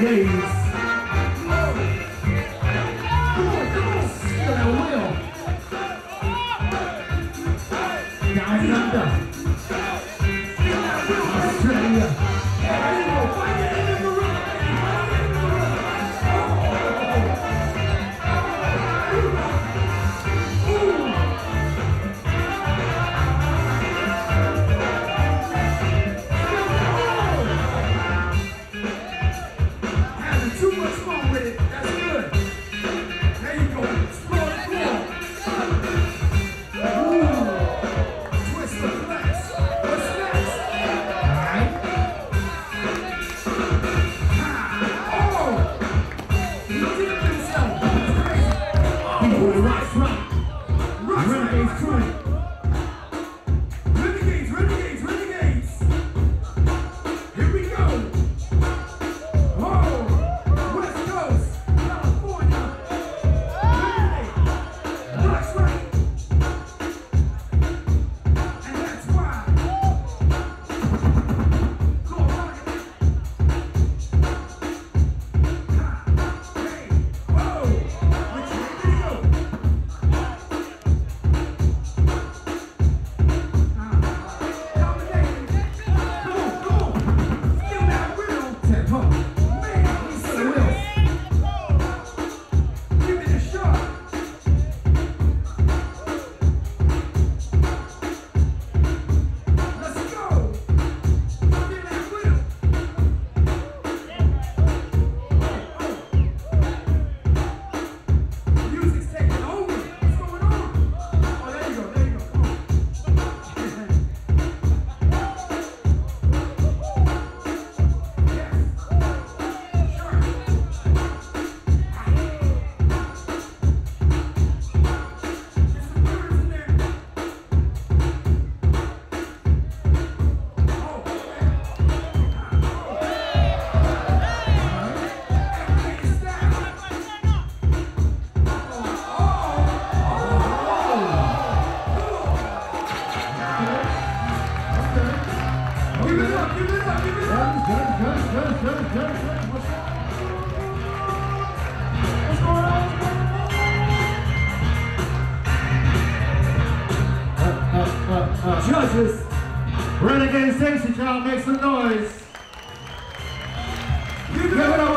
days. Guys, I'm done. price right. Justice. Renegade Sexy Child, make some noise. Give it up.